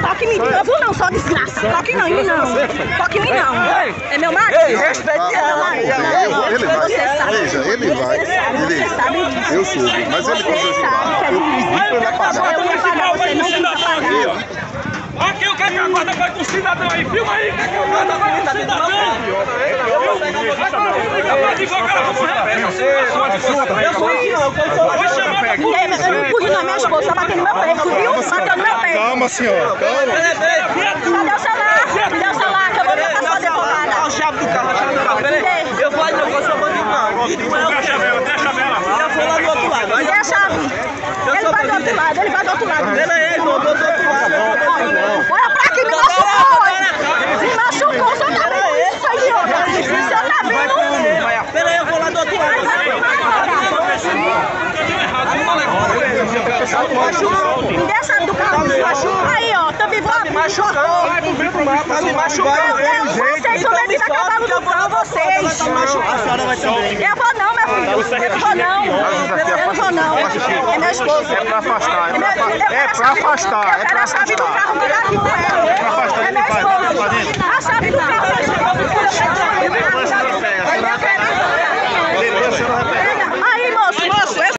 Toque em mim de novo não, só desgraça. Toque não em mim não. Toque em mim não. É meu marido? Ei, respeite É ela. marido. Ele vai. Você sabe. Veja, ele vai. Você sabe, Ele- você sabe disso. Eu soube, mas ele que é difícil. Ele vai pagar. Eu ia pagar, você não pagar. Aqui o que é que a guarda faz com o cidadão aí? Filma aí, o que é que a guarda faz com o cidadão? Vai advogar você. Eu sou aqui, não. Eu sou Vou chamar pra É, Eu empurri na minha esposa, tá batendo no meu peito, viu? Bateu no meu peito. Calma, senhora. Calma. Cadê o celular? Me dê o celular que eu vou botar sua advogada. Olha a chave do carro, a chave do carro. Peraí. Eu vou ali, não, eu sou bandido, não. Deixa a vela, deixa a vela. Eu vou lá do outro lado. Me dê a chave. Ele vai do outro lado, ele vai do outro lado. Peraí, irmão, do outro lado. Olha pra aqui, me machucou. Me machucou, você tá vendo isso aí, ó. Você tá vendo? Peraí, eu vou lá do outro lado. Me dê a chave do carro. Aí, ó, também vou abrir. Machucou. Tá me machucando. Eu, eu, vocês são meio da cavalo do cão, vocês. A senhora vai também. Eu vou não, meu filho. Eu não vou não. Eu não vou não. É meu esposo. É pra afastar. É pra afastar. É pra afastar. Eu quero a chave do carro, me dá aqui com ela. É meu esposo.